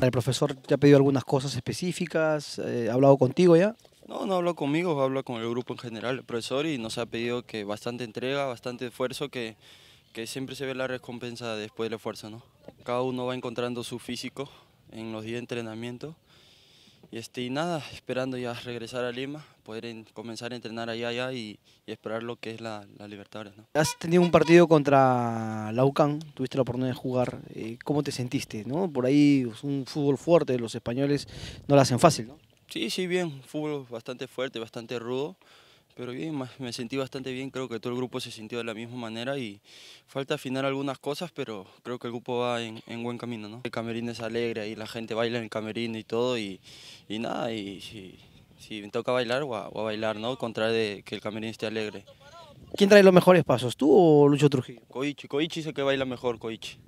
¿El profesor te ha pedido algunas cosas específicas? Eh, ¿Ha hablado contigo ya? No, no hablo conmigo, hablo con el grupo en general, el profesor, y nos ha pedido que bastante entrega, bastante esfuerzo, que, que siempre se ve la recompensa después del esfuerzo, ¿no? Cada uno va encontrando su físico en los días de entrenamiento y, este, y nada, esperando ya regresar a Lima, poder comenzar a entrenar allá, allá y, esperar lo que es la, la Libertadores. ¿no? Has tenido un partido contra la UCAN, tuviste la oportunidad de jugar. Eh, ¿Cómo te sentiste? ¿no? Por ahí es un fútbol fuerte, los españoles no lo hacen fácil, ¿no? Sí, sí, bien, fútbol bastante fuerte, bastante rudo. Pero bien, me sentí bastante bien, creo que todo el grupo se sintió de la misma manera y falta afinar algunas cosas, pero creo que el grupo va en, buen camino. ¿no? El camerín es alegre y la gente baila en el camerino y todo y, y nada, y si, me toca bailar, voy a, bailar, ¿no? Contra de que el camerín esté alegre. ¿Quién trae los mejores pasos, tú o Lucho Trujillo? Koichi, Koichi el que baila mejor, Koichi.